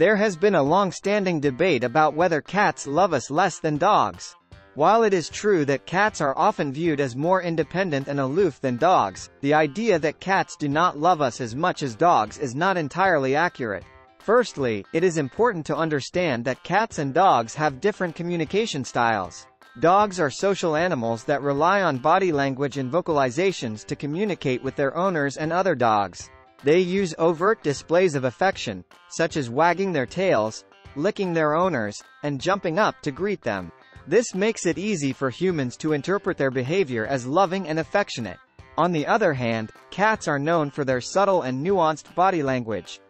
There has been a long-standing debate about whether cats love us less than dogs. While it is true that cats are often viewed as more independent and aloof than dogs, the idea that cats do not love us as much as dogs is not entirely accurate. Firstly, it is important to understand that cats and dogs have different communication styles. Dogs are social animals that rely on body language and vocalizations to communicate with their owners and other dogs. They use overt displays of affection, such as wagging their tails, licking their owners, and jumping up to greet them. This makes it easy for humans to interpret their behavior as loving and affectionate. On the other hand, cats are known for their subtle and nuanced body language.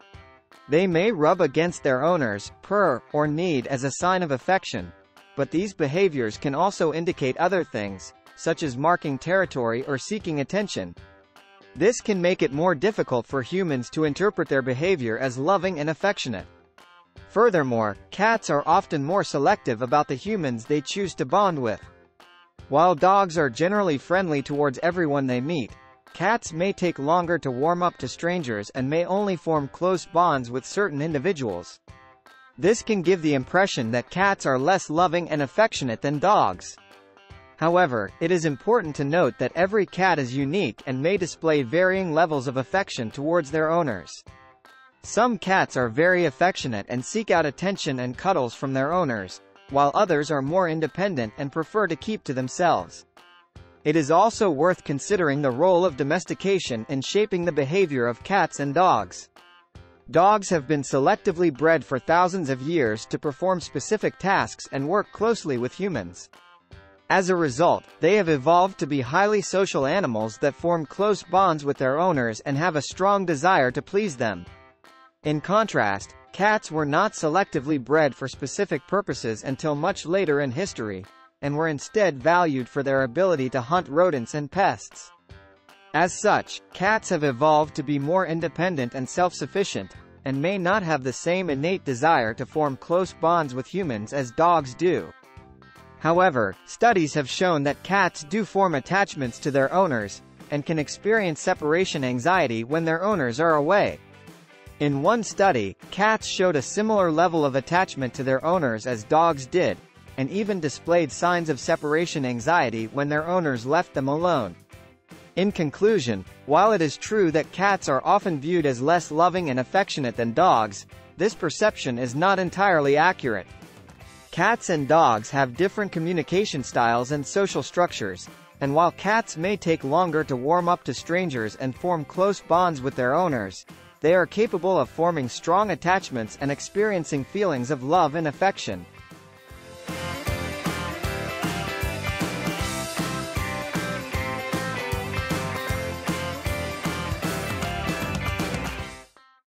They may rub against their owners, purr, or knead as a sign of affection, but these behaviors can also indicate other things, such as marking territory or seeking attention. This can make it more difficult for humans to interpret their behavior as loving and affectionate. Furthermore, cats are often more selective about the humans they choose to bond with. While dogs are generally friendly towards everyone they meet, cats may take longer to warm up to strangers and may only form close bonds with certain individuals. This can give the impression that cats are less loving and affectionate than dogs. However, it is important to note that every cat is unique and may display varying levels of affection towards their owners. Some cats are very affectionate and seek out attention and cuddles from their owners, while others are more independent and prefer to keep to themselves. It is also worth considering the role of domestication in shaping the behavior of cats and dogs. Dogs have been selectively bred for thousands of years to perform specific tasks and work closely with humans. As a result, they have evolved to be highly social animals that form close bonds with their owners and have a strong desire to please them. In contrast, cats were not selectively bred for specific purposes until much later in history, and were instead valued for their ability to hunt rodents and pests. As such, cats have evolved to be more independent and self-sufficient, and may not have the same innate desire to form close bonds with humans as dogs do. However, studies have shown that cats do form attachments to their owners, and can experience separation anxiety when their owners are away. In one study, cats showed a similar level of attachment to their owners as dogs did, and even displayed signs of separation anxiety when their owners left them alone. In conclusion, while it is true that cats are often viewed as less loving and affectionate than dogs, this perception is not entirely accurate. Cats and dogs have different communication styles and social structures, and while cats may take longer to warm up to strangers and form close bonds with their owners, they are capable of forming strong attachments and experiencing feelings of love and affection.